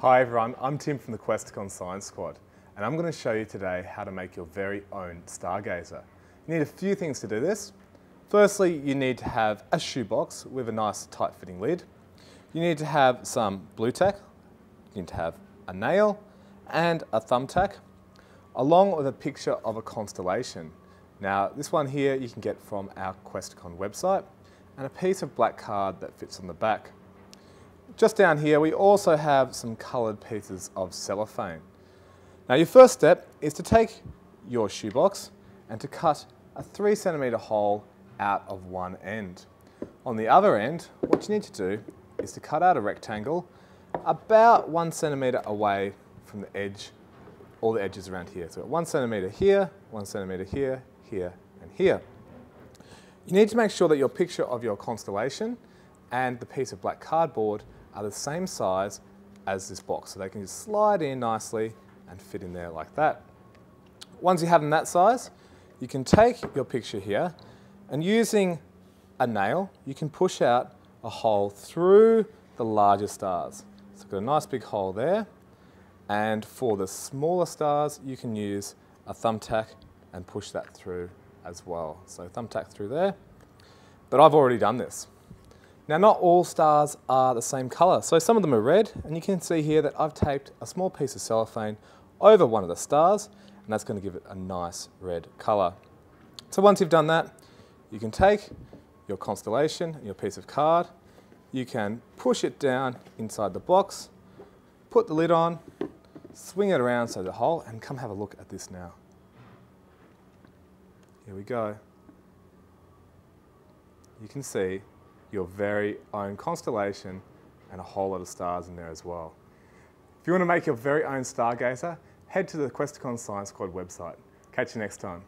Hi everyone, I'm Tim from the Questacon Science Squad and I'm going to show you today how to make your very own stargazer. You need a few things to do this. Firstly, you need to have a shoebox with a nice tight fitting lid. You need to have some Blu Tack, you need to have a nail and a thumbtack along with a picture of a constellation. Now this one here you can get from our Questacon website and a piece of black card that fits on the back. Just down here, we also have some coloured pieces of cellophane. Now your first step is to take your shoebox and to cut a three centimetre hole out of one end. On the other end, what you need to do is to cut out a rectangle about one centimetre away from the edge, all the edges around here. So one centimetre here, one centimetre here, here and here. You need to make sure that your picture of your constellation and the piece of black cardboard are the same size as this box. So they can just slide in nicely and fit in there like that. Once you have them that size, you can take your picture here and using a nail, you can push out a hole through the larger stars. So I've got a nice big hole there. And for the smaller stars, you can use a thumbtack and push that through as well. So thumbtack through there. But I've already done this. Now not all stars are the same colour, so some of them are red, and you can see here that I've taped a small piece of cellophane over one of the stars, and that's going to give it a nice red colour. So once you've done that, you can take your constellation your piece of card, you can push it down inside the box, put the lid on, swing it around so the hole, and come have a look at this now. Here we go. You can see your very own constellation and a whole lot of stars in there as well. If you want to make your very own stargazer, head to the Questacon Science Squad website. Catch you next time.